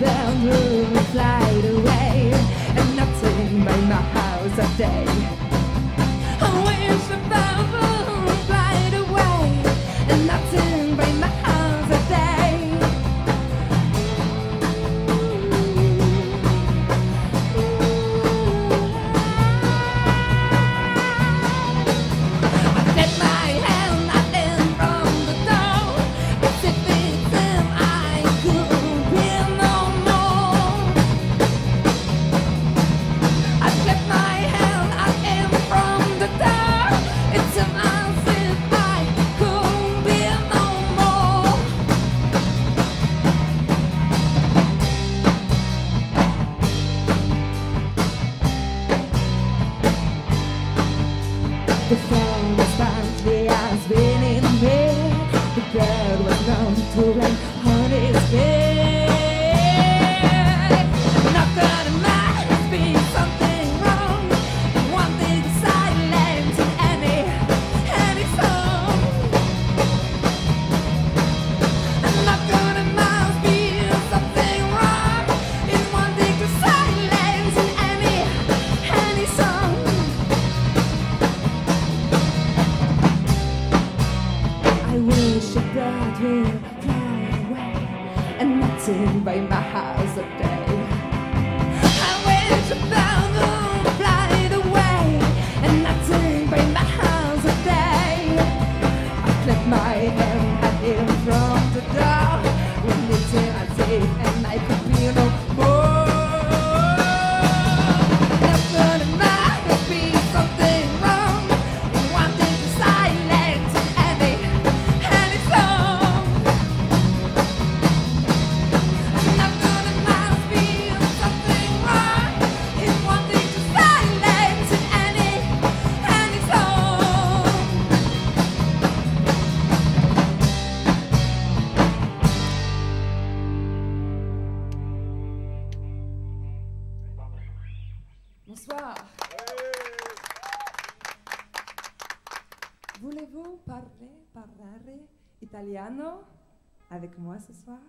down room fly away And nothing made my house a day. the phone stands, we as we she brought her fly away And not by my house of death Bonsoir. Voulez-vous parler, parlare italiano avec moi ce soir?